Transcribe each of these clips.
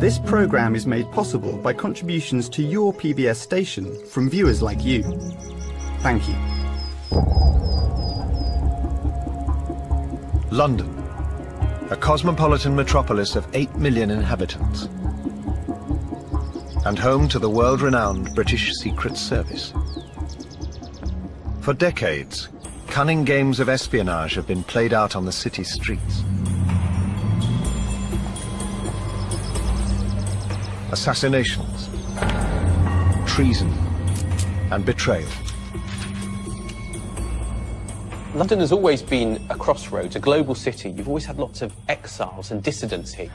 This programme is made possible by contributions to your PBS station from viewers like you. Thank you. London, a cosmopolitan metropolis of 8 million inhabitants, and home to the world-renowned British Secret Service. For decades, cunning games of espionage have been played out on the city streets. Assassinations, treason, and betrayal. London has always been a crossroads, a global city. You've always had lots of exiles and dissidents here.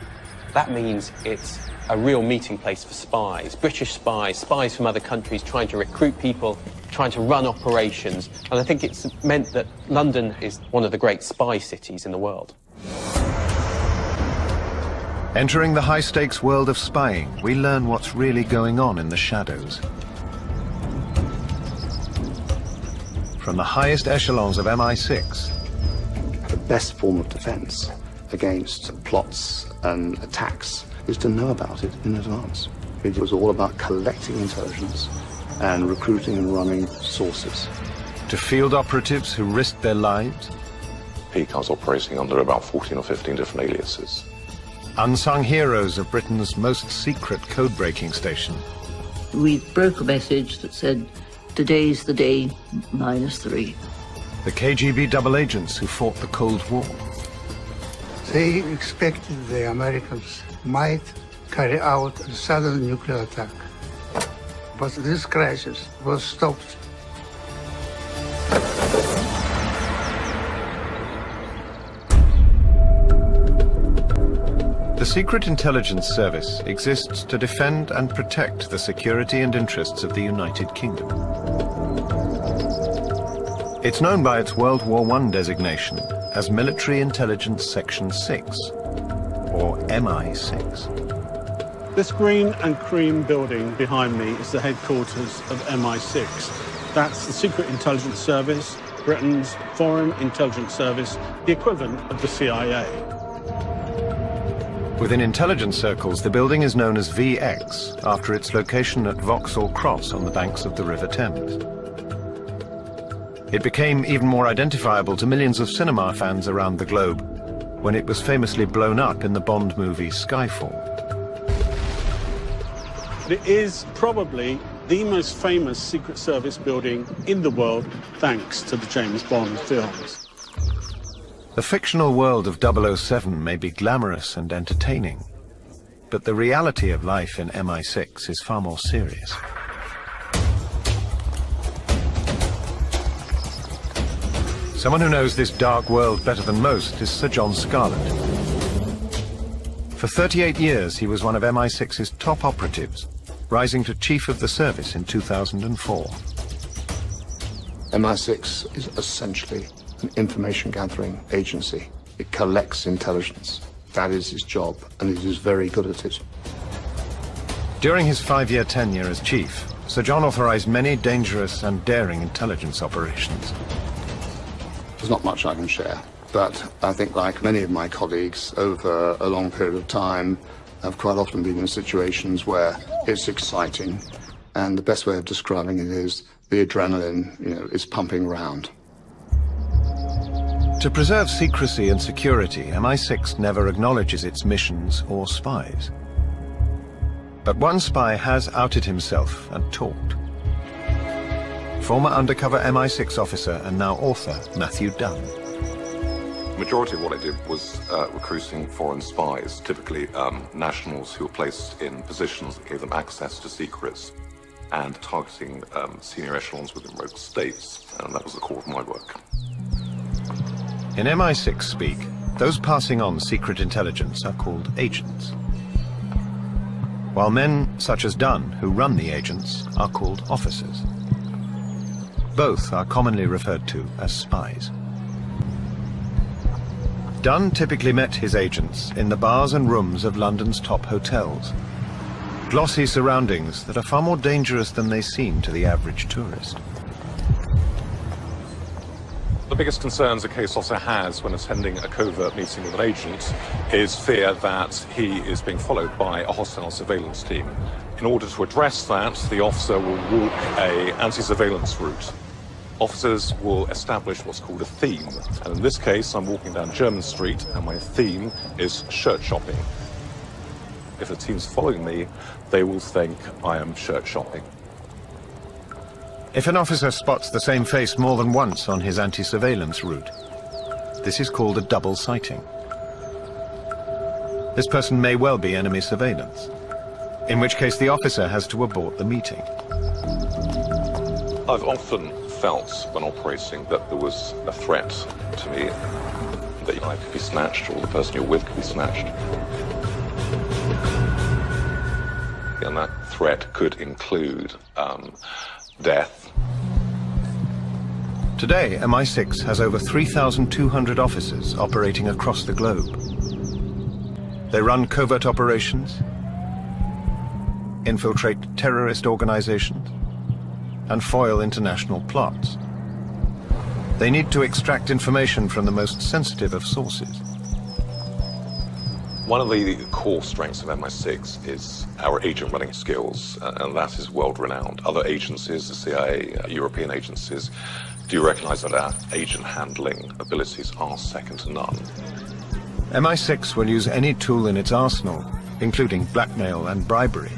That means it's a real meeting place for spies, British spies, spies from other countries trying to recruit people, trying to run operations. And I think it's meant that London is one of the great spy cities in the world. Entering the high-stakes world of spying, we learn what's really going on in the shadows. From the highest echelons of MI6. The best form of defense against plots and attacks is to know about it in advance. It was all about collecting intelligence and recruiting and running sources. To field operatives who risked their lives. Peak, I was operating under about 14 or 15 different aliases. Unsung heroes of Britain's most secret code-breaking station. We broke a message that said, today's the day minus three. The KGB double agents who fought the Cold War. They expected the Americans might carry out a sudden nuclear attack. But this crisis was stopped. Secret Intelligence Service exists to defend and protect the security and interests of the United Kingdom. It's known by its World War I designation as Military Intelligence Section 6, or MI6. This green and cream building behind me is the headquarters of MI6. That's the Secret Intelligence Service, Britain's Foreign Intelligence Service, the equivalent of the CIA. Within intelligence circles, the building is known as VX, after its location at Vauxhall Cross on the banks of the River Thames. It became even more identifiable to millions of cinema fans around the globe when it was famously blown up in the Bond movie Skyfall. It is probably the most famous Secret Service building in the world, thanks to the James Bond films. The fictional world of 007 may be glamorous and entertaining, but the reality of life in MI6 is far more serious. Someone who knows this dark world better than most is Sir John Scarlett. For 38 years, he was one of MI6's top operatives, rising to Chief of the Service in 2004. MI6 is essentially an information gathering agency. It collects intelligence. That is its job, and it is very good at it. During his five-year tenure as chief, Sir John authorized many dangerous and daring intelligence operations. There's not much I can share, but I think like many of my colleagues over a long period of time, I've quite often been in situations where it's exciting, and the best way of describing it is the adrenaline, you know, is pumping around. To preserve secrecy and security, MI6 never acknowledges its missions or spies. But one spy has outed himself and talked. Former undercover MI6 officer and now author Matthew Dunn. Majority of what I did was uh, recruiting foreign spies, typically um, nationals who were placed in positions that gave them access to secrets and targeting um, senior echelons within rogue states, and that was the core of my work. In MI6 speak, those passing on secret intelligence are called agents. While men such as Dunn, who run the agents, are called officers. Both are commonly referred to as spies. Dunn typically met his agents in the bars and rooms of London's top hotels. Glossy surroundings that are far more dangerous than they seem to the average tourist. The biggest concerns a case officer has when attending a covert meeting with an agent is fear that he is being followed by a hostile surveillance team. In order to address that, the officer will walk a anti-surveillance route. Officers will establish what's called a theme. And in this case, I'm walking down Jermyn Street and my theme is shirt shopping. If the team's following me, they will think I am shirt shopping. If an officer spots the same face more than once on his anti-surveillance route, this is called a double sighting. This person may well be enemy surveillance, in which case the officer has to abort the meeting. I've often felt when operating that there was a threat to me, that I could be snatched or the person you're with could be snatched. And that threat could include um, death. Today, MI6 has over 3,200 officers operating across the globe. They run covert operations, infiltrate terrorist organizations, and foil international plots. They need to extract information from the most sensitive of sources. One of the core strengths of MI6 is our agent running skills, uh, and that is world renowned. Other agencies, the CIA, uh, European agencies, do you recognize that our agent handling abilities are second to none. MI6 will use any tool in its arsenal, including blackmail and bribery,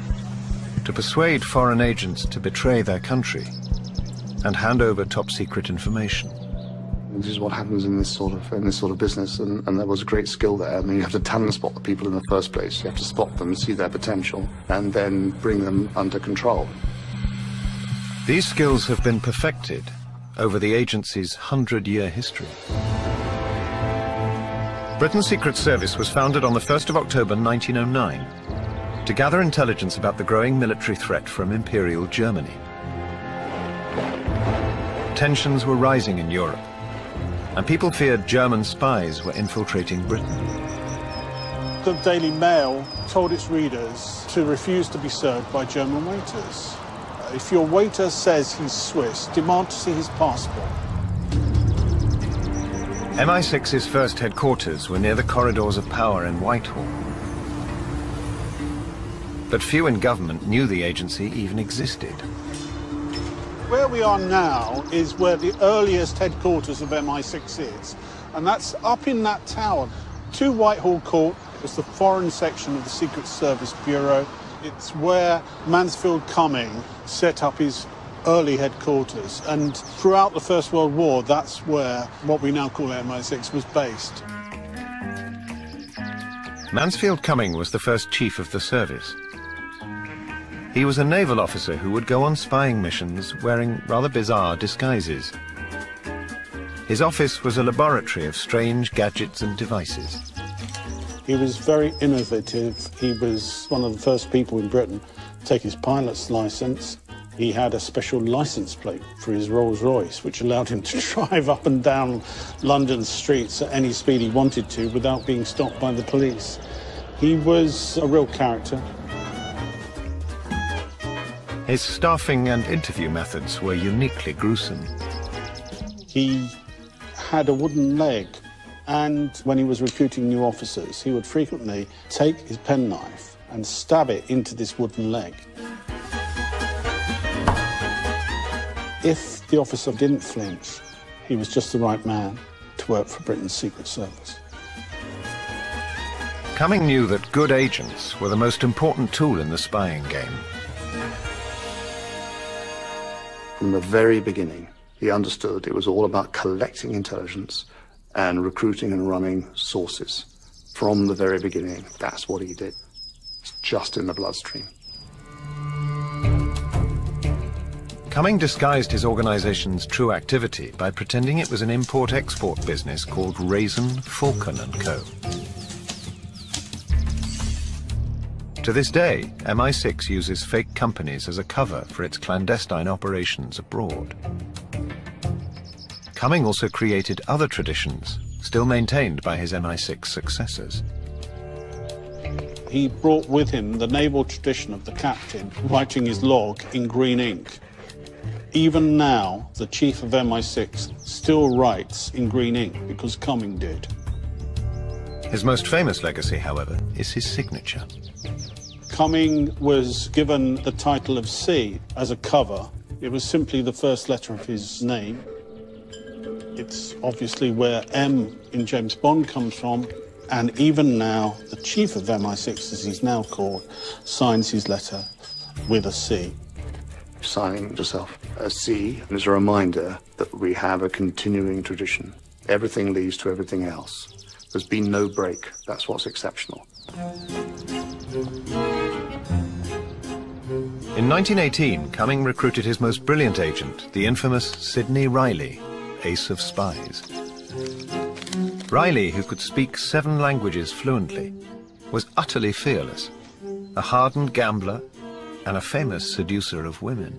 to persuade foreign agents to betray their country and hand over top secret information. This is what happens in this sort of in this sort of business, and, and there was a great skill there. I mean, you have to talent spot the people in the first place. You have to spot them, see their potential, and then bring them under control. These skills have been perfected over the agency's hundred-year history. Britain's Secret Service was founded on the 1st of October 1909 to gather intelligence about the growing military threat from Imperial Germany. Tensions were rising in Europe, and people feared German spies were infiltrating Britain. The Daily Mail told its readers to refuse to be served by German waiters. If your waiter says he's Swiss, demand to see his passport. MI6's first headquarters were near the corridors of power in Whitehall. But few in government knew the agency even existed. Where we are now is where the earliest headquarters of MI6 is, and that's up in that tower. To Whitehall Court was the foreign section of the Secret Service Bureau. It's where Mansfield Cumming set up his early headquarters, and throughout the First World War, that's where what we now call MI6 was based. Mansfield Cumming was the first chief of the service. He was a naval officer who would go on spying missions wearing rather bizarre disguises. His office was a laboratory of strange gadgets and devices. He was very innovative. He was one of the first people in Britain to take his pilot's license. He had a special license plate for his Rolls Royce, which allowed him to drive up and down London streets at any speed he wanted to without being stopped by the police. He was a real character. His staffing and interview methods were uniquely gruesome. He had a wooden leg, and when he was recruiting new officers, he would frequently take his penknife and stab it into this wooden leg. If the officer didn't flinch, he was just the right man to work for Britain's Secret Service. Cumming knew that good agents were the most important tool in the spying game. From the very beginning, he understood it was all about collecting intelligence and recruiting and running sources. From the very beginning, that's what he did. It's just in the bloodstream. Cumming disguised his organization's true activity by pretending it was an import-export business called Rasen, Falcon & Co. To this day, MI6 uses fake companies as a cover for its clandestine operations abroad. Cumming also created other traditions, still maintained by his MI6 successors. He brought with him the naval tradition of the captain writing his log in green ink. Even now, the chief of MI6 still writes in green ink because Cumming did. His most famous legacy, however, is his signature. Cumming was given the title of C as a cover. It was simply the first letter of his name. It's obviously where M in James Bond comes from, and even now, the chief of MI6, as he's now called, signs his letter with a C. Signing yourself a C is a reminder that we have a continuing tradition. Everything leads to everything else. There's been no break. That's what's exceptional. In 1918, Cumming recruited his most brilliant agent, the infamous Sidney Reilly, ace of spies. Reilly, who could speak seven languages fluently, was utterly fearless, a hardened gambler and a famous seducer of women.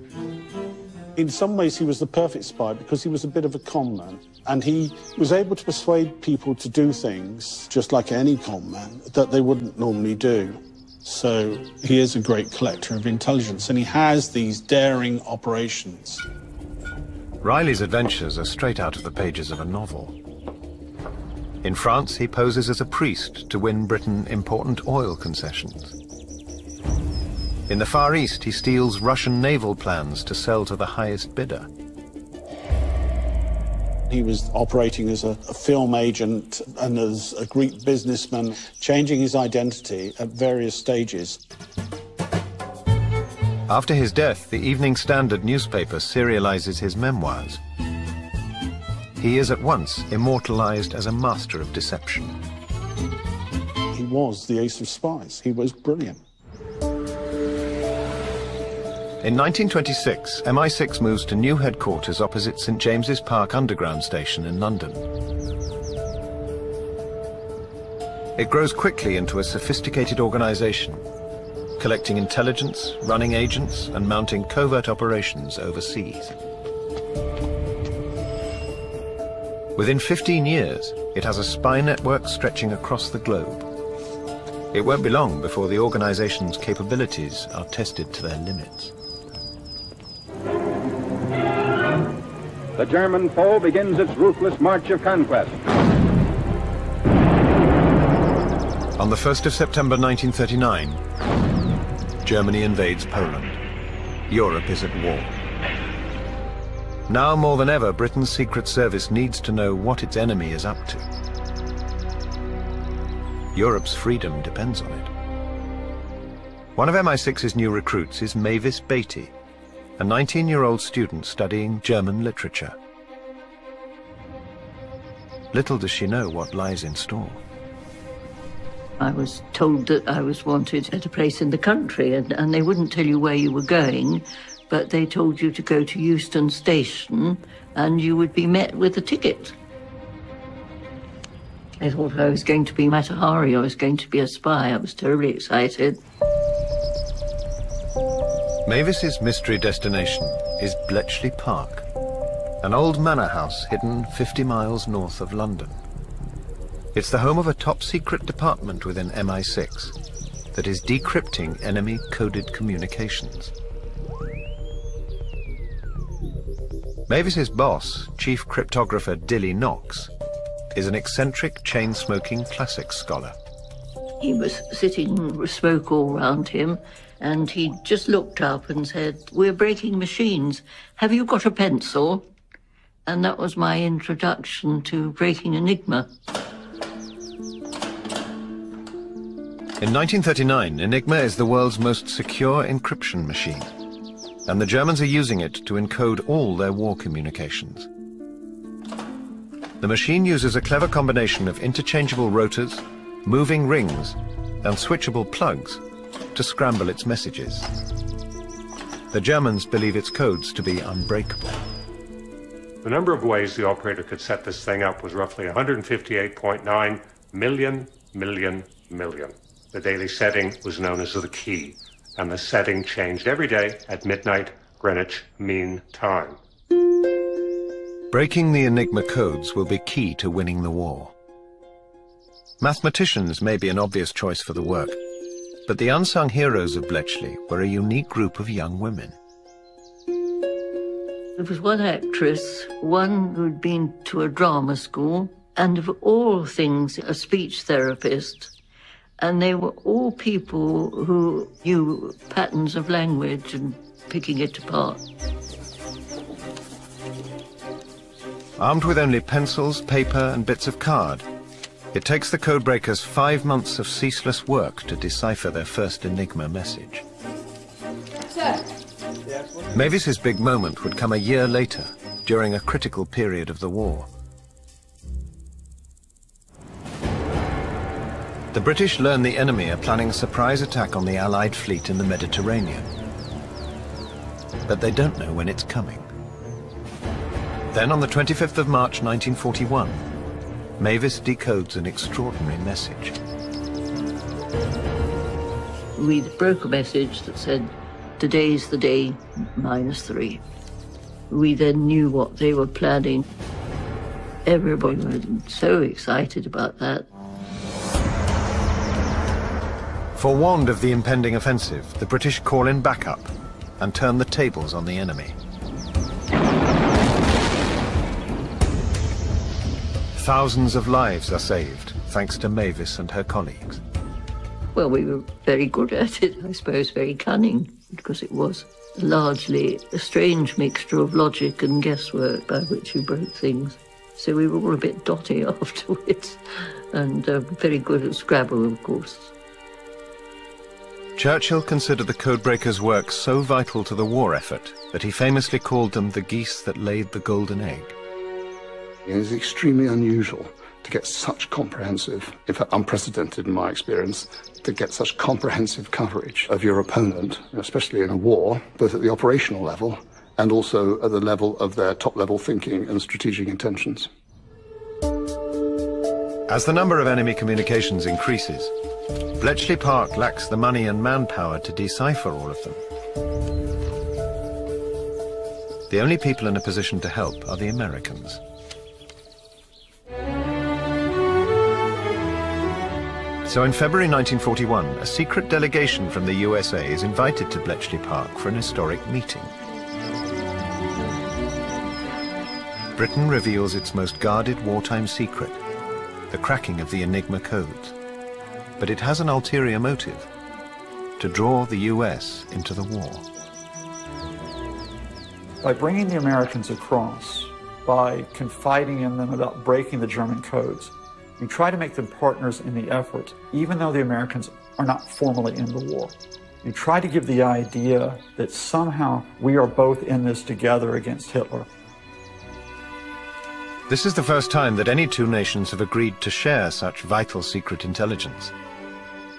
In some ways, he was the perfect spy because he was a bit of a con man. And he was able to persuade people to do things, just like any con man, that they wouldn't normally do. So he is a great collector of intelligence, and he has these daring operations. Reilly's adventures are straight out of the pages of a novel. In France, he poses as a priest to win Britain important oil concessions. In the Far East, he steals Russian naval plans to sell to the highest bidder. He was operating as a, film agent and as a Greek businessman, changing his identity at various stages. After his death, the Evening Standard newspaper serializes his memoirs. He is at once immortalized as a master of deception. He was the ace of spies. He was brilliant. In 1926, MI6 moves to new headquarters opposite St James's Park Underground Station in London. It grows quickly into a sophisticated organization, collecting intelligence, running agents, and mounting covert operations overseas. Within 15 years, it has a spy network stretching across the globe. It won't be long before the organization's capabilities are tested to their limits. The German foe begins its ruthless march of conquest. On the 1st of September 1939, Germany invades Poland. Europe is at war. Now more than ever, Britain's Secret Service needs to know what its enemy is up to. Europe's freedom depends on it. One of MI6's new recruits is Mavis Batey, a 19-year-old student studying German literature. Little does she know what lies in store. I was told that I was wanted at a place in the country, and, and they wouldn't tell you where you were going, but they told you to go to Euston Station and you would be met with a ticket. I thought I was going to be Mata Hari, I was going to be a spy. I was terribly excited. Mavis's mystery destination is Bletchley Park, an old manor house hidden 50 miles north of London. It's the home of a top-secret department within MI6 that is decrypting enemy-coded communications. Mavis's boss, Chief Cryptographer Dilly Knox, is an eccentric chain-smoking classics scholar. He was sitting with smoke all round him, and he just looked up and said, We're breaking machines. Have you got a pencil? And that was my introduction to breaking Enigma. In 1939, Enigma is the world's most secure encryption machine and the Germans are using it to encode all their war communications. The machine uses a clever combination of interchangeable rotors, moving rings, and switchable plugs to scramble its messages. The Germans believe its codes to be unbreakable. The number of ways the operator could set this thing up was roughly 158.9 million, million, million. The daily setting was known as the key, and the setting changed every day at midnight Greenwich Mean Time. Breaking the Enigma codes will be key to winning the war. Mathematicians may be an obvious choice for the work, but the unsung heroes of Bletchley were a unique group of young women. There was one actress, one who'd been to a drama school, and of all things, a speech therapist. And they were all people who knew patterns of language and picking it apart. Armed with only pencils, paper and bits of card, it takes the codebreakers five months of ceaseless work to decipher their first Enigma message. Sir. Mavis's big moment would come a year later, during a critical period of the war. The British learn the enemy are planning a surprise attack on the Allied fleet in the Mediterranean. But they don't know when it's coming. Then on the 25th of March 1941, Mavis decodes an extraordinary message. We broke a message that said, today's the day, minus three. We then knew what they were planning. Everybody was so excited about that. Forewarned of the impending offensive, the British call in backup and turn the tables on the enemy. Thousands of lives are saved, thanks to Mavis and her colleagues. Well, we were very good at it, I suppose, very cunning, because it was largely a strange mixture of logic and guesswork by which you broke things. So we were all a bit dotty afterwards, and uh, very good at Scrabble, of course. Churchill considered the codebreakers' work so vital to the war effort that he famously called them the geese that laid the golden egg. It is extremely unusual to get such comprehensive, in fact unprecedented in my experience, to get such comprehensive coverage of your opponent, especially in a war, both at the operational level and also at the level of their top-level thinking and strategic intentions. As the number of enemy communications increases, Bletchley Park lacks the money and manpower to decipher all of them. The only people in a position to help are the Americans. So in February 1941, a secret delegation from the USA is invited to Bletchley Park for an historic meeting. Britain reveals its most guarded wartime secret, the cracking of the Enigma codes. But it has an ulterior motive, to draw the US into the war. By bringing the Americans across, by confiding in them about breaking the German codes, you try to make them partners in the effort, even though the Americans are not formally in the war. You try to give the idea that somehow we are both in this together against Hitler. This is the first time that any two nations have agreed to share such vital secret intelligence.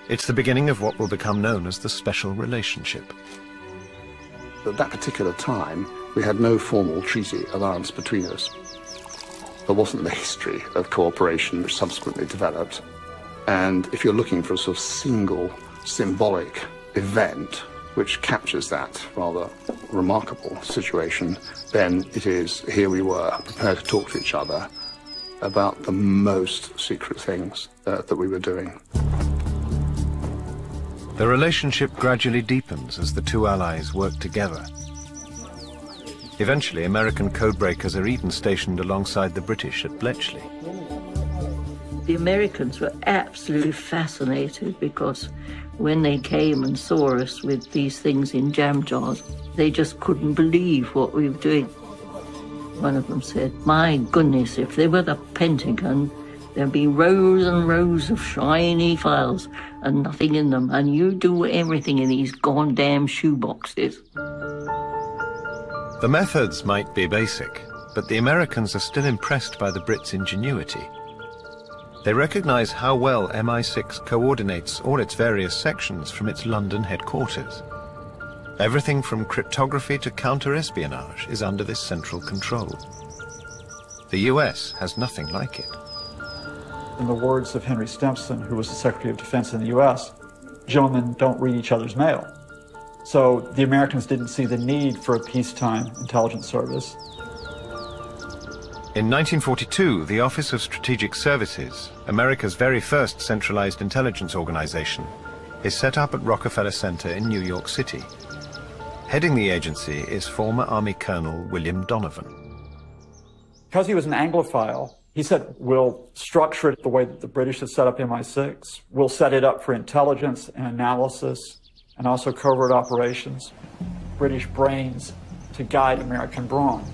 It's the beginning of what will become known as the special relationship. At that particular time, we had no formal treaty alliance between us. There wasn't the history of cooperation which subsequently developed. And if you're looking for a sort of single symbolic event which captures that rather remarkable situation, then it is here we were, prepared to talk to each other about the most secret things uh, that we were doing. The relationship gradually deepens as the two allies work together. Eventually, American codebreakers are even stationed alongside the British at Bletchley. The Americans were absolutely fascinated because when they came and saw us with these things in jam jars, they just couldn't believe what we were doing. One of them said, My goodness, if they were the Pentagon, there'd be rows and rows of shiny files and nothing in them, and you do everything in these goddamn shoeboxes. The methods might be basic, but the Americans are still impressed by the Brits' ingenuity. They recognize how well MI6 coordinates all its various sections from its London headquarters. Everything from cryptography to counter-espionage is under this central control. The US has nothing like it. In the words of Henry Stimson, who was the Secretary of Defense in the US, gentlemen don't read each other's mail. So the Americans didn't see the need for a peacetime intelligence service. In 1942, the Office of Strategic Services, America's very first centralized intelligence organization, is set up at Rockefeller Center in New York City. Heading the agency is former Army Colonel William Donovan. Because he was an Anglophile, he said, we'll structure it the way that the British had set up MI6. We'll set it up for intelligence and analysis and also covert operations. British brains to guide American brawn.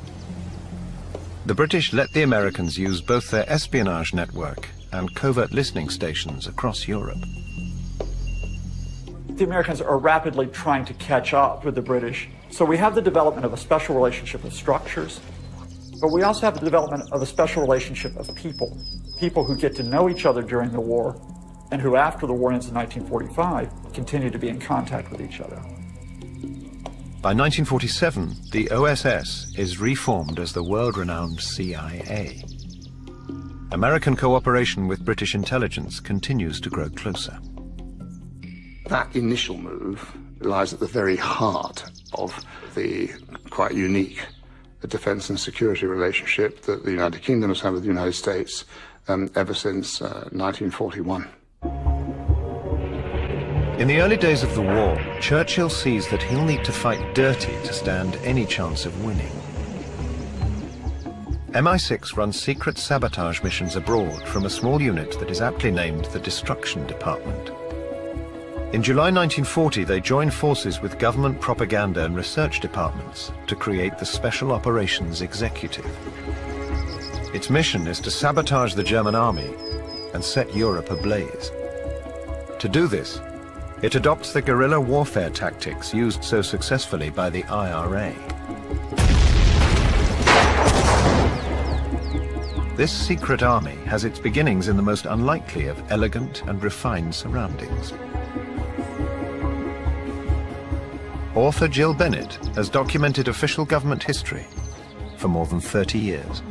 The British let the Americans use both their espionage network and covert listening stations across Europe. The Americans are rapidly trying to catch up with the British. So we have the development of a special relationship of structures, but we also have the development of a special relationship of people. People who get to know each other during the war and who, after the war ends in 1945, continue to be in contact with each other. By 1947, the OSS is reformed as the world-renowned CIA. American cooperation with British intelligence continues to grow closer. That initial move lies at the very heart of the quite unique defense and security relationship that the United Kingdom has had with the United States um, ever since uh, 1941. In the early days of the war, Churchill sees that he'll need to fight dirty to stand any chance of winning. MI6 runs secret sabotage missions abroad from a small unit that is aptly named the Destruction Department. In July 1940, they joined forces with government propaganda and research departments to create the Special Operations Executive. Its mission is to sabotage the German army and set Europe ablaze. To do this, it adopts the guerrilla warfare tactics used so successfully by the IRA. This secret army has its beginnings in the most unlikely of elegant and refined surroundings. Author Gill Bennett has documented official government history for more than 30 years.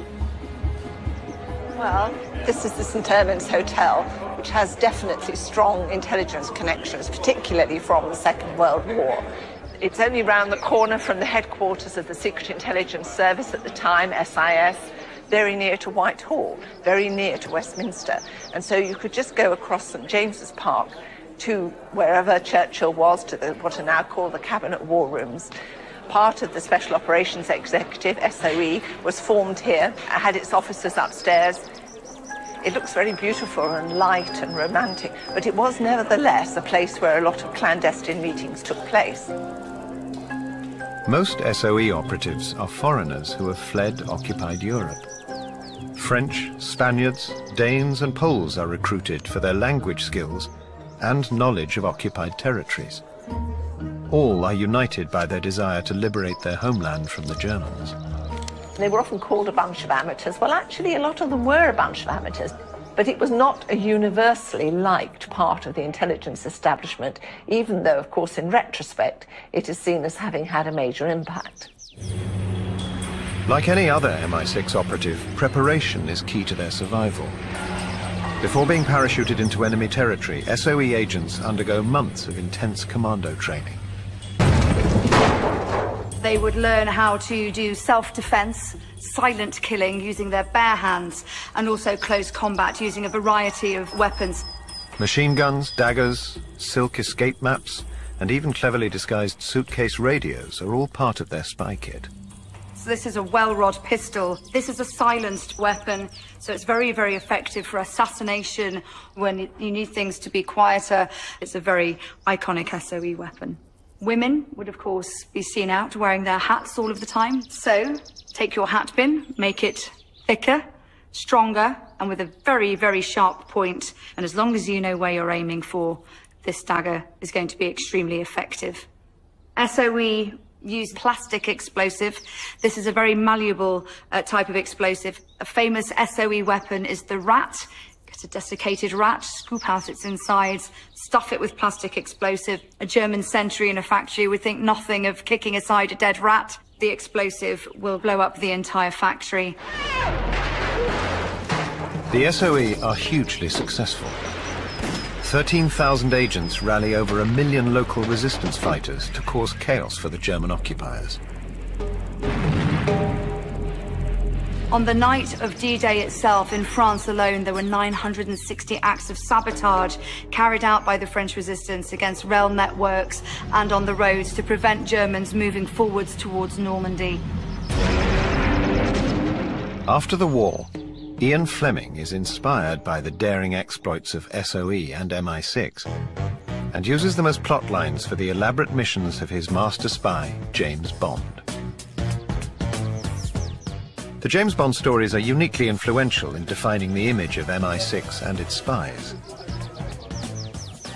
Well, this is the St. Ermin's Hotel, which has definitely strong intelligence connections, particularly from the Second World War. It's only round the corner from the headquarters of the Secret Intelligence Service at the time, SIS, very near to Whitehall, very near to Westminster. And so you could just go across St. James's Park to wherever Churchill was, to the, what are now called the Cabinet War Rooms. Part of the Special Operations Executive, SOE, was formed here, had its offices upstairs. It looks very beautiful and light and romantic, but it was nevertheless a place where a lot of clandestine meetings took place. Most SOE operatives are foreigners who have fled occupied Europe. French, Spaniards, Danes and Poles are recruited for their language skills and knowledge of occupied territories. All are united by their desire to liberate their homeland from the Germans. They were often called a bunch of amateurs. Well, actually, a lot of them were a bunch of amateurs. But it was not a universally liked part of the intelligence establishment, even though, of course, in retrospect, it is seen as having had a major impact. Like any other MI6 operative, preparation is key to their survival. Before being parachuted into enemy territory, SOE agents undergo months of intense commando training. They would learn how to do self-defense, silent killing using their bare hands, and also close combat using a variety of weapons. Machine guns, daggers, silk escape maps, and even cleverly disguised suitcase radios are all part of their spy kit. So this is a Welrod pistol. This is a silenced weapon, so it's very, very effective for assassination when you need things to be quieter. It's a very iconic SOE weapon. Women would, of course, be seen out wearing their hats all of the time. So take your hat pin, make it thicker, stronger, and with a very, very sharp point. And as long as you know where you're aiming for, this dagger is going to be extremely effective. SOE use plastic explosive. This is a very malleable uh, type of explosive. A famous SOE weapon is the rat. Get a desiccated rat, scoop out its insides, stuff it with plastic explosive. A German sentry in a factory would think nothing of kicking aside a dead rat. The explosive will blow up the entire factory. The SOE are hugely successful. 13,000 agents rally over a million local resistance fighters to cause chaos for the German occupiers. On the night of D-Day itself, in France alone, there were 960 acts of sabotage carried out by the French resistance against rail networks and on the roads to prevent Germans moving forwards towards Normandy. After the war, Ian Fleming is inspired by the daring exploits of SOE and MI6 and uses them as plot lines for the elaborate missions of his master spy, James Bond. The James Bond stories are uniquely influential in defining the image of MI6 and its spies.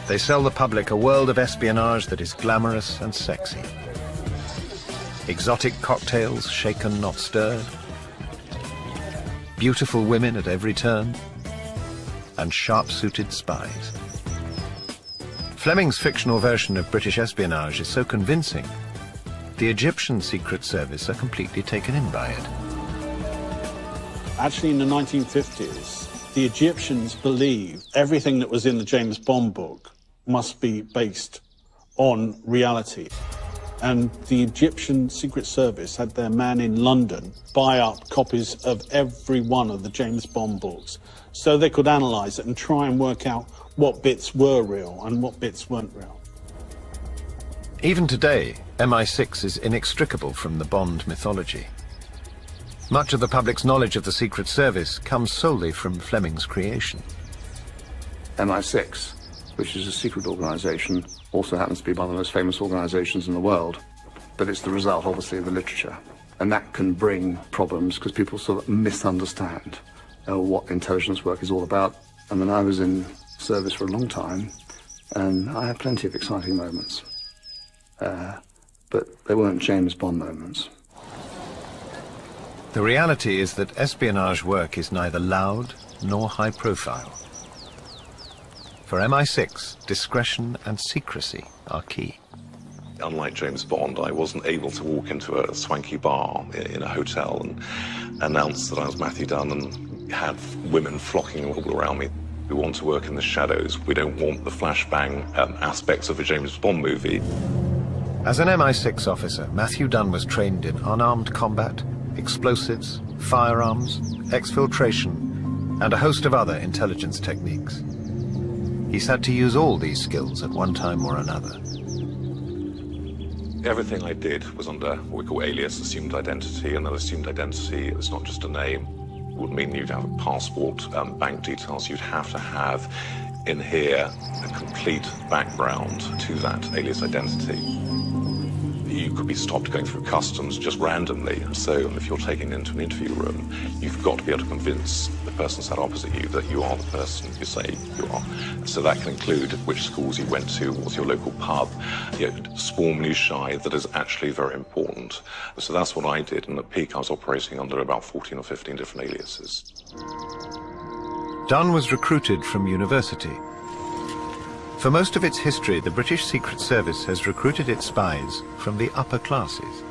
They sell the public a world of espionage that is glamorous and sexy. Exotic cocktails, shaken not stirred. Beautiful women at every turn. And sharp-suited spies. Fleming's fictional version of British espionage is so convincing, the Egyptian Secret Service are completely taken in by it. Actually, in the 1950s, the Egyptians believed everything that was in the James Bond book must be based on reality. And the Egyptian Secret Service had their man in London buy up copies of every one of the James Bond books so they could analyze it and try and work out what bits were real and what bits weren't real. Even today, MI6 is inextricable from the Bond mythology. Much of the public's knowledge of the Secret Service comes solely from Fleming's creation. MI6, which is a secret organization, also happens to be one of the most famous organizations in the world. But it's the result, obviously, of the literature. And that can bring problems because people sort of misunderstand uh, what intelligence work is all about. I mean, I was in service for a long time, and I had plenty of exciting moments. Uh, but they weren't James Bond moments. The reality is that espionage work is neither loud nor high profile. For MI6, discretion and secrecy are key. Unlike James Bond, I wasn't able to walk into a swanky bar in a hotel and announce that I was Matthew Dunn and have women flocking all around me. We want to work in the shadows. We don't want the flashbang um, aspects of a James Bond movie. As an MI6 officer, Matthew Dunn was trained in unarmed combat, explosives, firearms, exfiltration, and a host of other intelligence techniques. He's had to use all these skills at one time or another. Everything I did was under what we call alias, assumed identity, and that assumed identity is not just a name. It would mean you'd have a passport, um, bank details. You'd have to have in here a complete background to that alias identity you could be stopped going through customs just randomly. So if you're taken into an interview room, you've got to be able to convince the person sat opposite you that you are the person you say you are. So that can include which schools you went to, what's your local pub, you know, small minutiae that is actually very important. So that's what I did. And at peak, I was operating under about 14 or 15 different aliases. Dunn was recruited from university for most of its history, the British Secret Service has recruited its spies from the upper classes.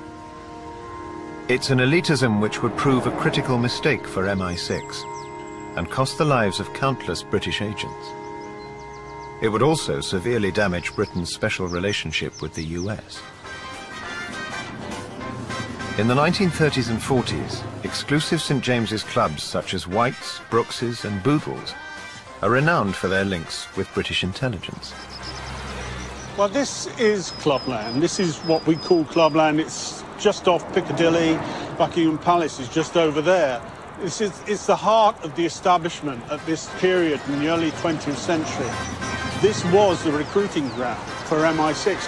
It's an elitism which would prove a critical mistake for MI6 and cost the lives of countless British agents. It would also severely damage Britain's special relationship with the US. In the 1930s and 40s, exclusive St James's clubs such as White's, Brooks's and Boodle's are renowned for their links with British intelligence. Well, this is Clubland. This is what we call Clubland. It's just off Piccadilly. Buckingham Palace is just over there. This is, it's the heart of the establishment at this period in the early 20th century. This was the recruiting ground for MI6.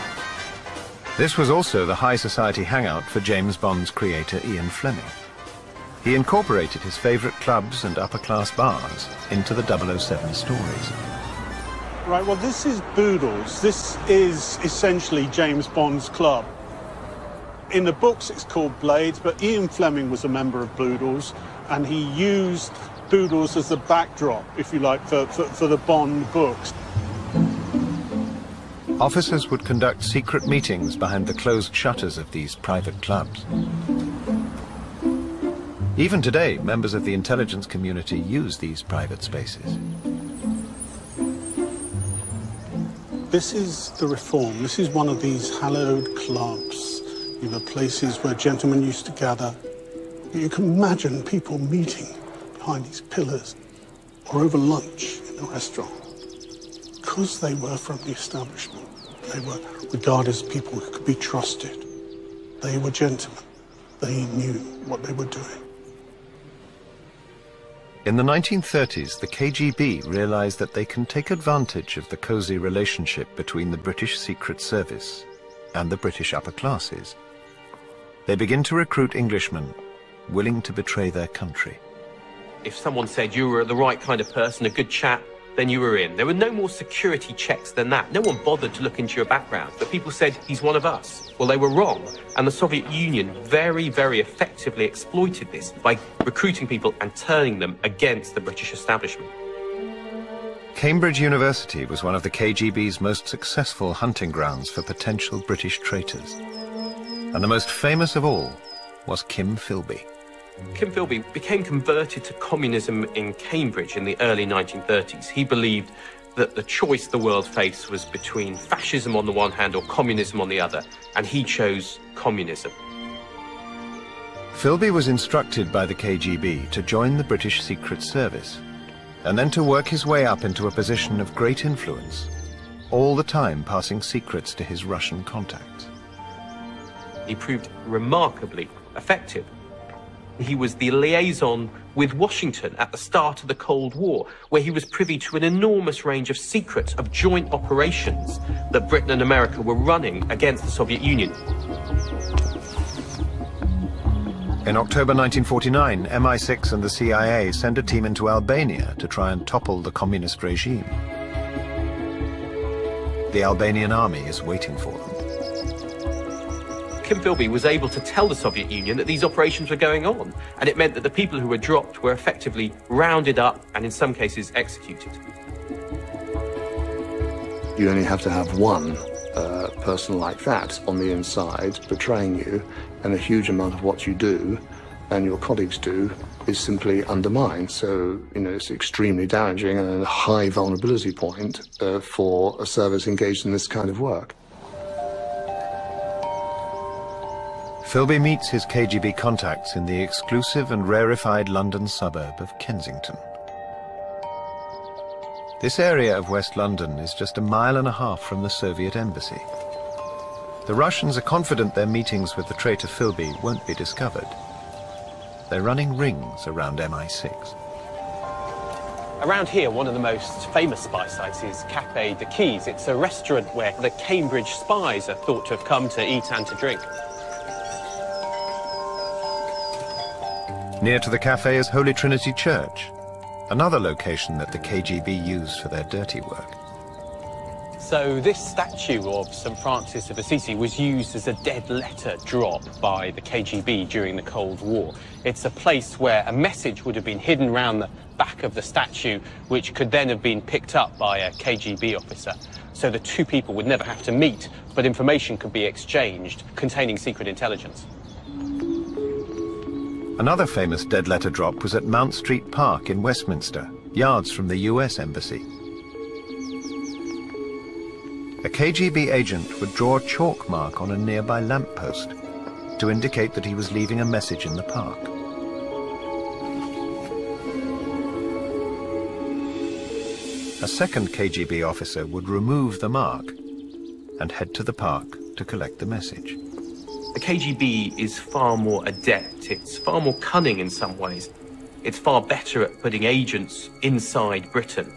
This was also the high society hangout for James Bond's creator Ian Fleming. He incorporated his favourite clubs and upper-class bars into the 007 stories. Right, well, this is Boodles. This is essentially James Bond's club. In the books, it's called Blades, but Ian Fleming was a member of Boodles, and he used Boodles as the backdrop, if you like, for, for, for the Bond books. Officers would conduct secret meetings behind the closed shutters of these private clubs. Even today, members of the intelligence community use these private spaces. This is the Reform. This is one of these hallowed clubs, know, places where gentlemen used to gather You can imagine people meeting behind these pillars or over lunch in a restaurant because they were from the establishment. They were regarded as people who could be trusted. They were gentlemen. They knew what they were doing. In the 1930s, the KGB realized that they can take advantage of the cozy relationship between the British Secret Service and the British upper classes. They begin to recruit Englishmen willing to betray their country. If someone said you were the right kind of person, a good chap, then you were in. There were no more security checks than that. No one bothered to look into your background. But people said, he's one of us. Well, they were wrong. And the Soviet Union very, very effectively exploited this by recruiting people and turning them against the British establishment. Cambridge University was one of the KGB's most successful hunting grounds for potential British traitors. And the most famous of all was Kim Philby. Kim Philby became converted to communism in Cambridge in the early 1930s. He believed that the choice the world faced was between fascism on the one hand or communism on the other, and he chose communism. Philby was instructed by the KGB to join the British Secret Service, and then to work his way up into a position of great influence, all the time passing secrets to his Russian contacts. He proved remarkably effective he was the liaison with Washington at the start of the Cold War, where he was privy to an enormous range of secrets of joint operations that Britain and America were running against the Soviet Union. In October 1949, MI6 and the CIA send a team into Albania to try and topple the communist regime. The Albanian army is waiting for. Kim Philby was able to tell the Soviet Union that these operations were going on, and it meant that the people who were dropped were effectively rounded up and in some cases executed. You only have to have one uh, person like that on the inside betraying you, and a huge amount of what you do and your colleagues do is simply undermined. So, you know, it's extremely damaging and a high vulnerability point uh, for a service engaged in this kind of work. Philby meets his KGB contacts in the exclusive and rarefied London suburb of Kensington. This area of West London is just a mile and a half from the Soviet embassy. The Russians are confident their meetings with the traitor Philby won't be discovered. They're running rings around MI6. Around here, one of the most famous spy sites is Café Daquise. It's a restaurant where the Cambridge spies are thought to have come to eat and to drink. Near to the cafe is Holy Trinity Church, another location that the KGB used for their dirty work. So this statue of St. Francis of Assisi was used as a dead letter drop by the KGB during the Cold War. It's a place where a message would have been hidden around the back of the statue, which could then have been picked up by a KGB officer. So the two people would never have to meet, but information could be exchanged containing secret intelligence. Another famous dead letter drop was at Mount Street Park in Westminster, yards from the US Embassy. A KGB agent would draw a chalk mark on a nearby lamppost to indicate that he was leaving a message in the park. A second KGB officer would remove the mark and head to the park to collect the message. The KGB is far more adept, it's far more cunning in some ways. It's far better at putting agents inside Britain.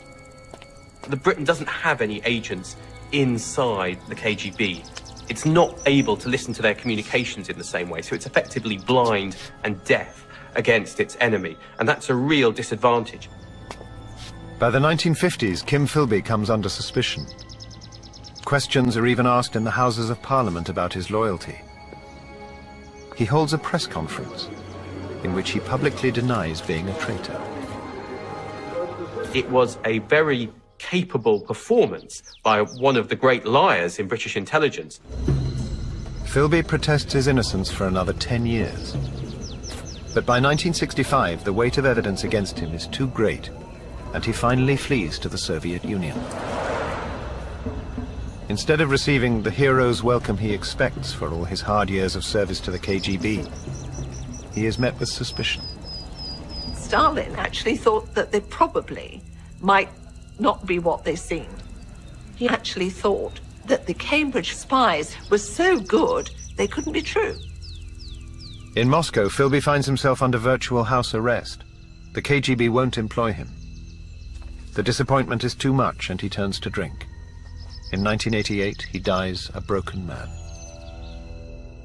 The Britain doesn't have any agents inside the KGB. It's not able to listen to their communications in the same way, so it's effectively blind and deaf against its enemy, and that's a real disadvantage. By the 1950s, Kim Philby comes under suspicion. Questions are even asked in the Houses of Parliament about his loyalty he holds a press conference in which he publicly denies being a traitor. It was a very capable performance by one of the great liars in British intelligence. Philby protests his innocence for another 10 years. But by 1965, the weight of evidence against him is too great, and he finally flees to the Soviet Union. Instead of receiving the hero's welcome he expects for all his hard years of service to the KGB, he is met with suspicion. Stalin actually thought that they probably might not be what they seemed. He actually thought that the Cambridge spies were so good they couldn't be true. In Moscow, Philby finds himself under virtual house arrest. The KGB won't employ him. The disappointment is too much and he turns to drink. In 1988, he dies a broken man.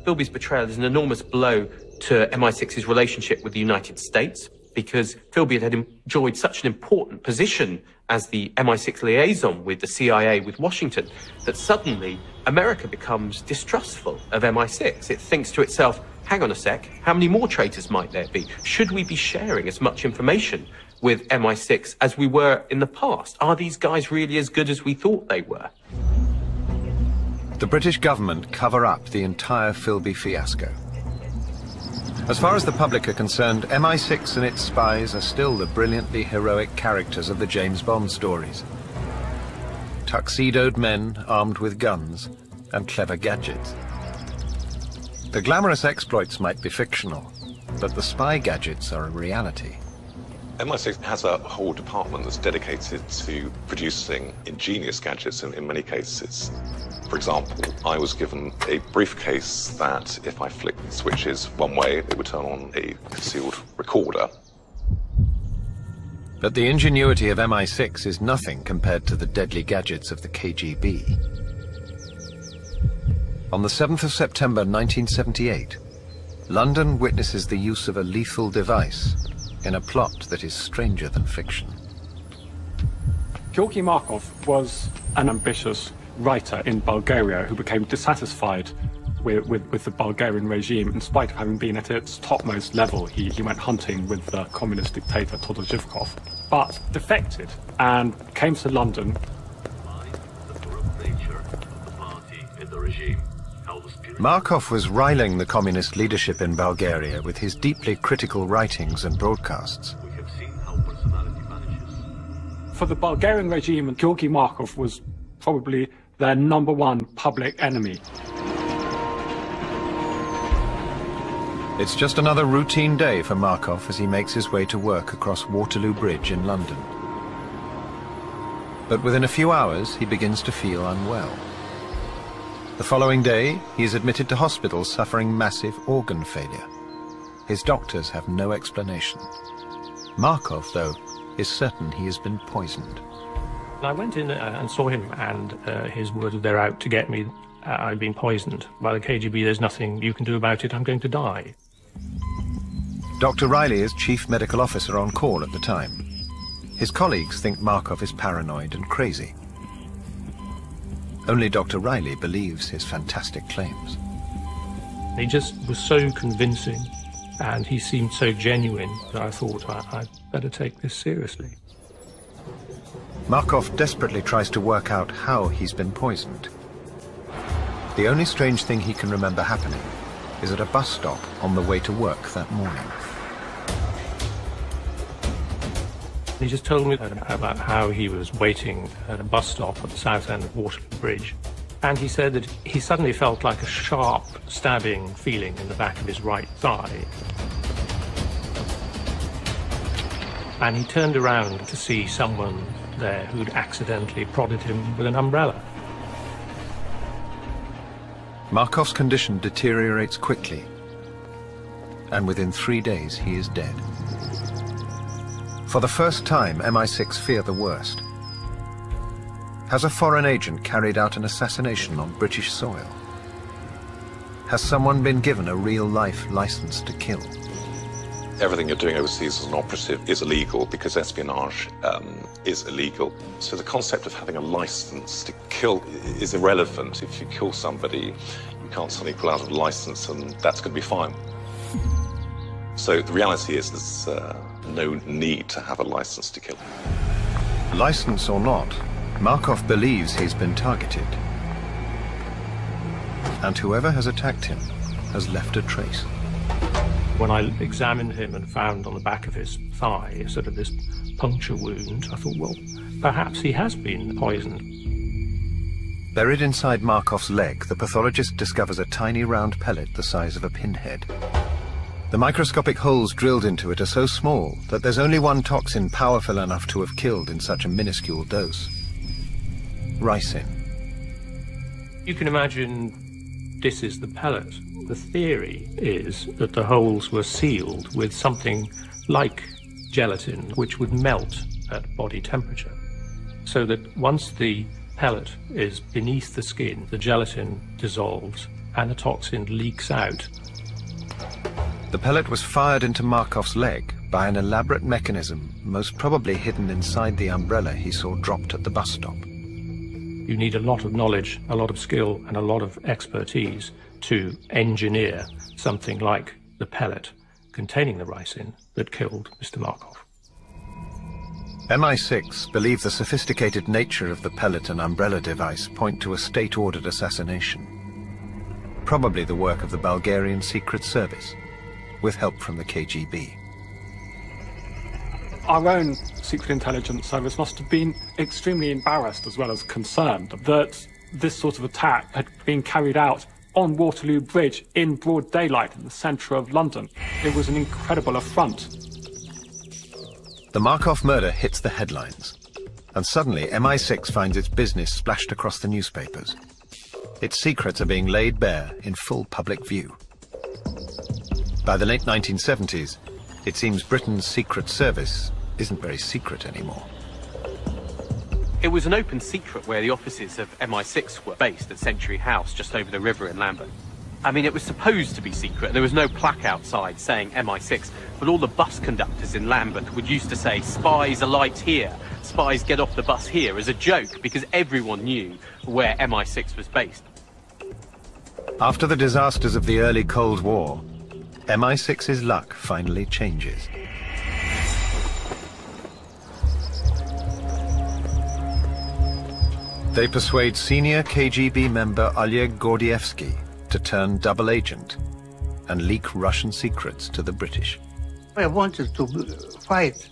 Philby's betrayal is an enormous blow to MI6's relationship with the United States because Philby had enjoyed such an important position as the MI6 liaison with the CIA with Washington that suddenly America becomes distrustful of MI6. It thinks to itself, hang on a sec, how many more traitors might there be? Should we be sharing as much information with MI6 as we were in the past? Are these guys really as good as we thought they were? The British government cover up the entire Philby fiasco. As far as the public are concerned, MI6 and its spies are still the brilliantly heroic characters of the James Bond stories. Tuxedoed men armed with guns and clever gadgets. The glamorous exploits might be fictional, but the spy gadgets are a reality. MI6 has a whole department that's dedicated to producing ingenious gadgets in, in many cases. For example, I was given a briefcase that if I flicked the switches one way, it would turn on a concealed recorder. But the ingenuity of MI6 is nothing compared to the deadly gadgets of the KGB. On the 7th of September 1978, London witnesses the use of a lethal device in a plot that is stranger than fiction. Georgy Markov was an ambitious writer in Bulgaria who became dissatisfied with, with, with, the Bulgarian regime in spite of having been at its topmost level. He, he went hunting with the communist dictator Todor Zhivkov, but defected and came to London. Markov was riling the communist leadership in Bulgaria with his deeply critical writings and broadcasts. For the Bulgarian regime, Georgy Markov was probably their number one public enemy. It's just another routine day for Markov as he makes his way to work across Waterloo Bridge in London. But within a few hours, he begins to feel unwell. The following day, he is admitted to hospital suffering massive organ failure. His doctors have no explanation. Markov, though, is certain he has been poisoned. I went in uh, and saw him, and uh, his words they're out to get me. Uh, I've been poisoned. By the KGB, there's nothing you can do about it. I'm going to die. Dr. Riley is chief medical officer on call at the time. His colleagues think Markov is paranoid and crazy. Only Dr. Riley believes his fantastic claims. He just was so convincing and he seemed so genuine that I thought I, would better take this seriously. Markov desperately tries to work out how he's been poisoned. The only strange thing he can remember happening is at a bus stop on the way to work that morning. He just told me about how he was waiting at a bus stop at the south end of Waterloo Bridge. And he said that he suddenly felt like a sharp stabbing feeling in the back of his right thigh. And he turned around to see someone there who'd accidentally prodded him with an umbrella. Markov's condition deteriorates quickly, and within three days he is dead. For the first time, MI6 fear the worst. Has a foreign agent carried out an assassination on British soil? Has someone been given a real-life license to kill? Everything you're doing overseas as an operative is illegal because espionage um, is illegal. So the concept of having a license to kill is irrelevant. If you kill somebody, you can't suddenly pull out a license and that's going to be fine. So the reality is there's uh, no need to have a license to kill. License or not, Markov believes he's been targeted. And whoever has attacked him has left a trace. When I examined him and found on the back of his thigh sort of this puncture wound, I thought, well, perhaps he has been poisoned. Buried inside Markov's leg, the pathologist discovers a tiny round pellet the size of a pinhead. The microscopic holes drilled into it are so small that there's only one toxin powerful enough to have killed in such a minuscule dose. Ricin. You can imagine this is the pellet. The theory is that the holes were sealed with something like gelatin, which would melt at body temperature. So that once the pellet is beneath the skin, the gelatin dissolves and the toxin leaks out the pellet was fired into Markov's leg by an elaborate mechanism, most probably hidden inside the umbrella he saw dropped at the bus stop. You need a lot of knowledge, a lot of skill, and a lot of expertise to engineer something like the pellet containing the ricin that killed Mr. Markov. MI6 believe the sophisticated nature of the pellet and umbrella device point to a state-ordered assassination. Probably the work of the Bulgarian Secret Service with help from the KGB. Our own secret intelligence service must have been extremely embarrassed as well as concerned that this sort of attack had been carried out on Waterloo Bridge in broad daylight in the centre of London. It was an incredible affront. The Markov murder hits the headlines, and suddenly MI6 finds its business splashed across the newspapers. Its secrets are being laid bare in full public view. By the late 1970s, it seems Britain's Secret Service isn't very secret anymore. It was an open secret where the offices of MI6 were based at Century House just over the river in Lambeth. I mean, it was supposed to be secret. There was no plaque outside saying MI6, but all the bus conductors in Lambeth would used to say, spies alight here, spies get off the bus here, as a joke, because everyone knew where MI6 was based. After the disasters of the early Cold War, MI6's luck finally changes. They persuade senior KGB member Oleg Gordievsky to turn double agent and leak Russian secrets to the British. I wanted to fight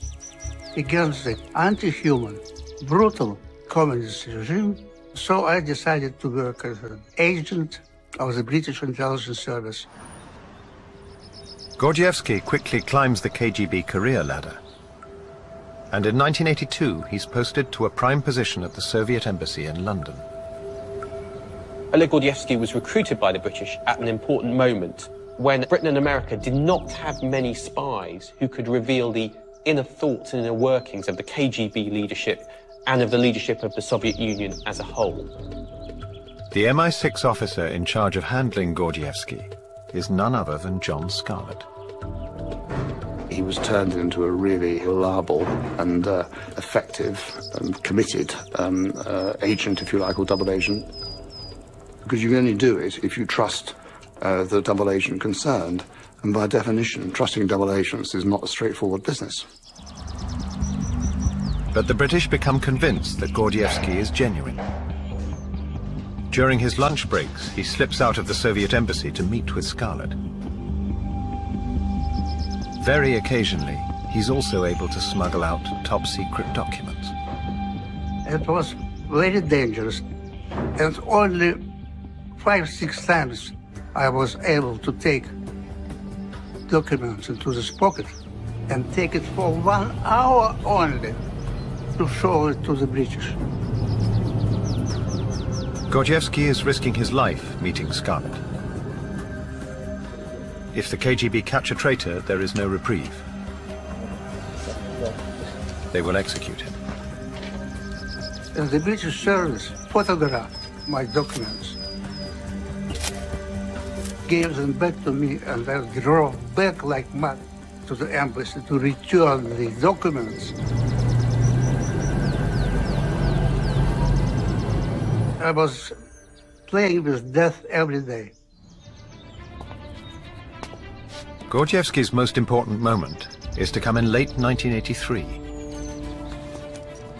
against the anti-human, brutal communist regime, so I decided to work as an agent of the British intelligence service. Gordievsky quickly climbs the KGB career ladder. And in 1982, he's posted to a prime position at the Soviet embassy in London. Oleg Gordievsky was recruited by the British at an important moment when Britain and America did not have many spies who could reveal the inner thoughts and inner workings of the KGB leadership and of the leadership of the Soviet Union as a whole. The MI6 officer in charge of handling Gordievsky is none other than John Scarlett. He was turned into a really reliable and uh, effective and committed um, uh, agent, if you like, or double agent. Because you can only do it if you trust uh, the double agent concerned. And by definition, trusting double agents is not a straightforward business. But the British become convinced that Gordievsky is genuine. During his lunch breaks, he slips out of the Soviet embassy to meet with Scarlett. Very occasionally, he's also able to smuggle out top-secret documents. It was very dangerous, and only five, six times I was able to take documents into this pocket and take it for one hour only to show it to the British. Gordievsky is risking his life meeting Scarlett. If the KGB catch a traitor, there is no reprieve. They will execute him. And the British service photographed my documents, gave them back to me, and I drove back like mad to the embassy to return the documents. I was playing with death every day. Gordievsky's most important moment is to come in late 1983.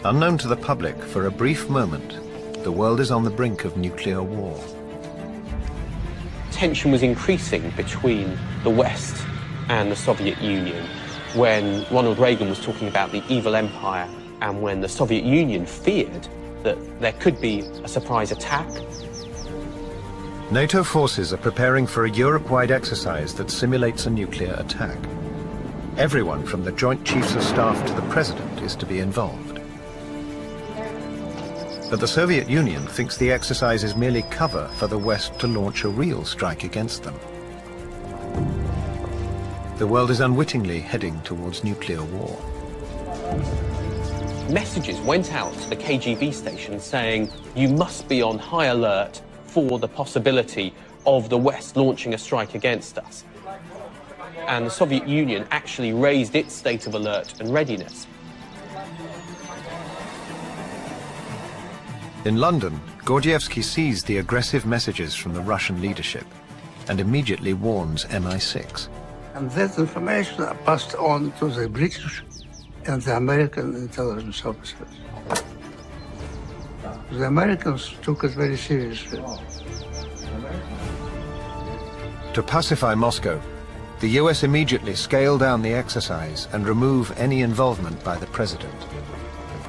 Unknown to the public, for a brief moment, the world is on the brink of nuclear war. Tension was increasing between the West and the Soviet Union when Ronald Reagan was talking about the evil empire and when the Soviet Union feared that there could be a surprise attack. NATO forces are preparing for a Europe-wide exercise that simulates a nuclear attack. Everyone from the Joint Chiefs of Staff to the President is to be involved. But the Soviet Union thinks the exercise is merely cover for the West to launch a real strike against them. The world is unwittingly heading towards nuclear war. Messages went out to the KGB station saying, you must be on high alert for the possibility of the West launching a strike against us. And the Soviet Union actually raised its state of alert and readiness. In London, Gordievsky sees the aggressive messages from the Russian leadership and immediately warns MI6. And that information passed on to the British and the American intelligence officers. The Americans took it very seriously. To pacify Moscow, the US immediately scale down the exercise and remove any involvement by the president.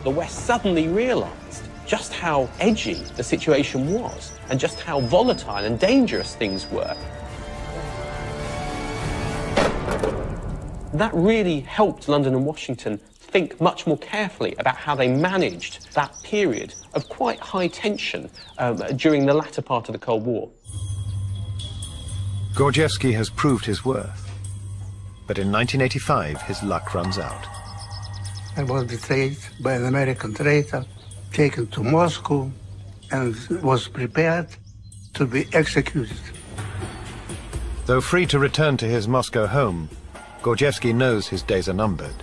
The West suddenly realized just how edgy the situation was and just how volatile and dangerous things were. That really helped London and Washington think much more carefully about how they managed that period of quite high tension um, during the latter part of the Cold War. Gordievsky has proved his worth, but in 1985 his luck runs out. I was betrayed by an American traitor, taken to Moscow, and was prepared to be executed. Though free to return to his Moscow home, Gordievsky knows his days are numbered.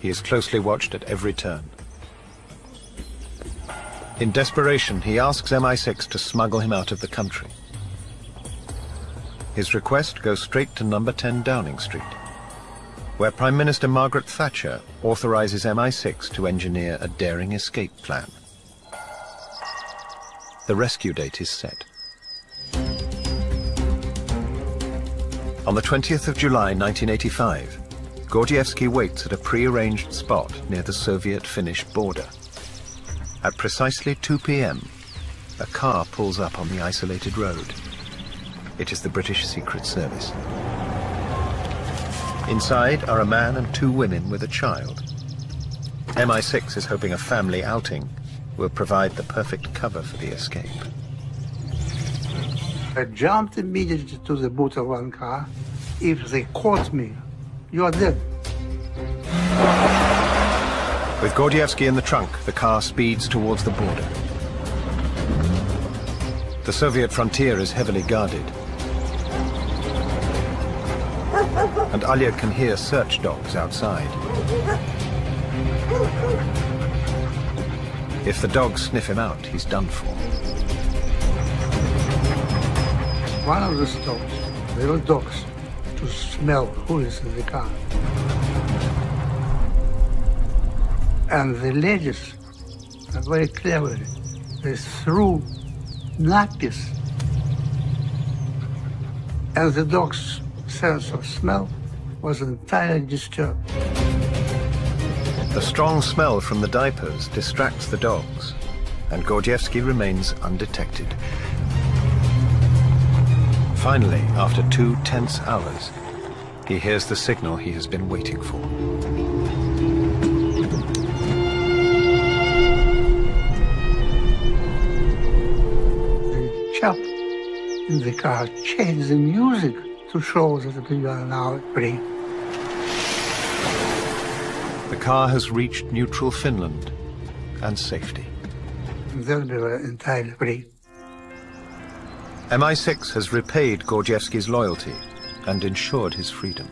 He is closely watched at every turn. In desperation, he asks MI6 to smuggle him out of the country. His request goes straight to number 10 Downing Street, where Prime Minister Margaret Thatcher authorizes MI6 to engineer a daring escape plan. The rescue date is set. On the 20th of July 1985, Gordievsky waits at a pre-arranged spot near the Soviet-Finnish border. At precisely 2 p.m., a car pulls up on the isolated road. It is the British Secret Service. Inside are a man and two women with a child. MI6 is hoping a family outing will provide the perfect cover for the escape. I jumped immediately to the boot of one car. If they caught me, you are dead. With Gordievsky in the trunk, the car speeds towards the border. The Soviet frontier is heavily guarded. And Oleg can hear search dogs outside. If the dogs sniff him out, he's done for. One of those dogs, little dogs, to smell who is in the car. And the ladies are very clever. They threw nappies. And the dog's sense of smell was entirely disturbed. The strong smell from the diapers distracts the dogs, and Gordievsky remains undetected. Finally, after two tense hours, he hears the signal he has been waiting for. The chap in the car changed the music to show that we are now free. The car has reached neutral Finland and safety. We were entirely free. MI6 has repaid Gordievsky's loyalty and ensured his freedom.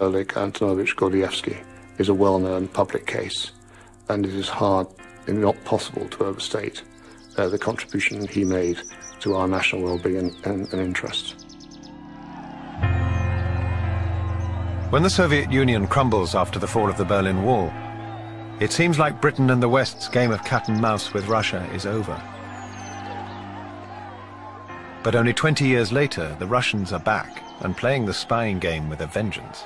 Oleg Antonovich Gordievsky is a well-known public case, and it is hard, and not possible, to overstate uh, the contribution he made to our national well-being and, and, and interests. When the Soviet Union crumbles after the fall of the Berlin Wall, it seems like Britain and the West's game of cat and mouse with Russia is over. But only 20 years later, the Russians are back and playing the spying game with a vengeance.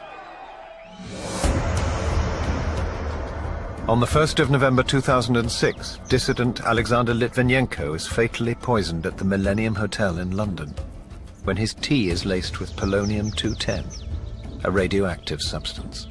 On the 1st of November 2006, dissident Alexander Litvinenko is fatally poisoned at the Millennium Hotel in London when his tea is laced with polonium-210, a radioactive substance.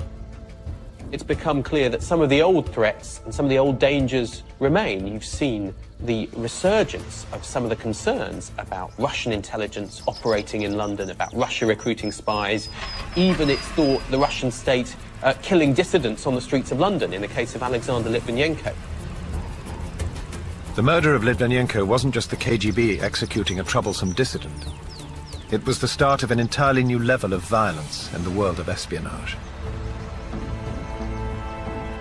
It's become clear that some of the old threats and some of the old dangers remain. You've seen the resurgence of some of the concerns about Russian intelligence operating in London, about Russia recruiting spies. Even it's thought the Russian state uh, killing dissidents on the streets of London in the case of Alexander Litvinenko. The murder of Litvinenko wasn't just the KGB executing a troublesome dissident. It was the start of an entirely new level of violence in the world of espionage.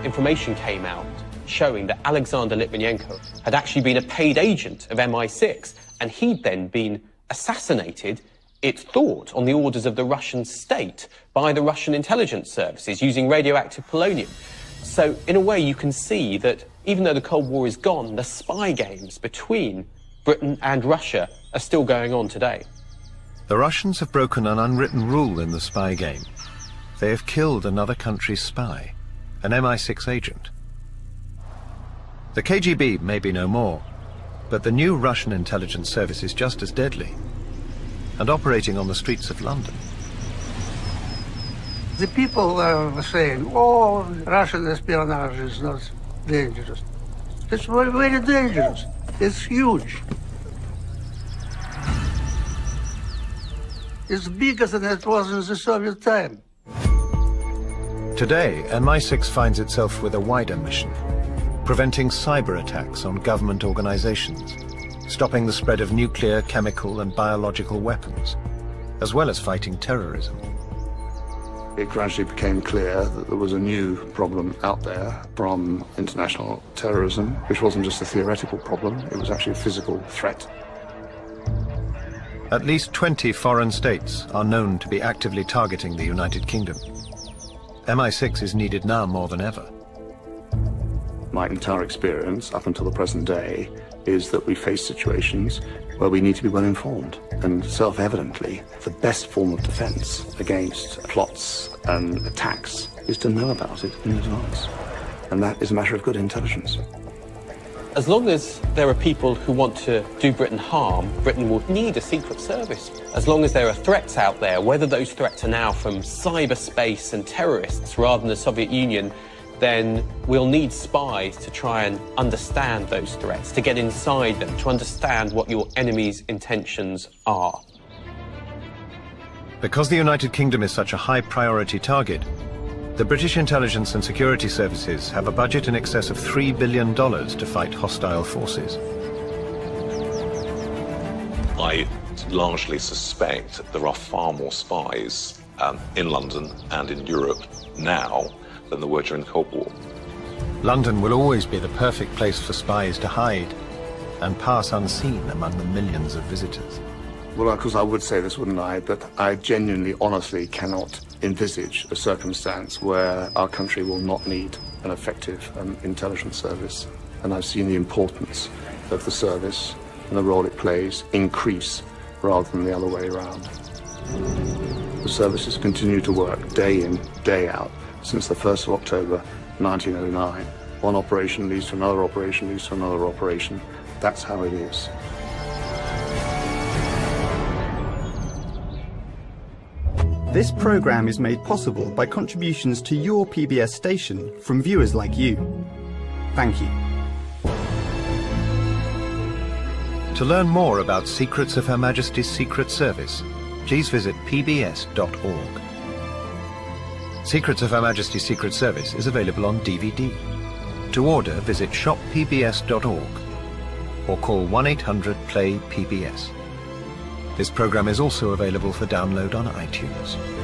Information came out showing that Alexander Litvinenko had actually been a paid agent of MI6, and he'd then been assassinated, it's thought, on the orders of the Russian state by the Russian intelligence services using radioactive polonium. So, in a way, you can see that even though the Cold War is gone, the spy games between Britain and Russia are still going on today. The Russians have broken an unwritten rule in the spy game. They have killed another country's spy, an MI6 agent. The KGB may be no more, but the new Russian intelligence service is just as deadly and operating on the streets of London. The people are saying, oh, Russian espionage is not dangerous. It's very, very dangerous. It's huge. It's bigger than it was in the Soviet time. Today, MI6 finds itself with a wider mission preventing cyber attacks on government organizations, stopping the spread of nuclear, chemical and biological weapons, as well as fighting terrorism. It gradually became clear that there was a new problem out there from international terrorism, which wasn't just a theoretical problem, it was actually a physical threat. At least 20 foreign states are known to be actively targeting the United Kingdom. MI6 is needed now more than ever my entire experience up until the present day is that we face situations where we need to be well informed. And self evidently, the best form of defense against plots and attacks is to know about it in advance. And that is a matter of good intelligence. As long as there are people who want to do Britain harm, Britain will need a secret service. As long as there are threats out there, whether those threats are now from cyberspace and terrorists rather than the Soviet Union, then we'll need spies to try and understand those threats, to get inside them, to understand what your enemy's intentions are. Because the United Kingdom is such a high priority target, the British intelligence and security services have a budget in excess of $3 billion to fight hostile forces. I largely suspect there are far more spies um, in London and in Europe now than there were during the Cold War. London will always be the perfect place for spies to hide and pass unseen among the millions of visitors. Well, of course, I would say this, wouldn't I? But I genuinely, honestly cannot envisage a circumstance where our country will not need an effective um, intelligence service. And I've seen the importance of the service and the role it plays increase rather than the other way around. The services continue to work day in, day out since the 1st of October 1909. One operation leads to another operation, leads to another operation. That's how it is. This programme is made possible by contributions to your PBS station from viewers like you. Thank you. To learn more about secrets of Her Majesty's Secret Service, please visit pbs.org. Secrets of Her Majesty's Secret Service is available on DVD. To order, visit shoppbs.org or call 1-800-PLAY-PBS. This program is also available for download on iTunes.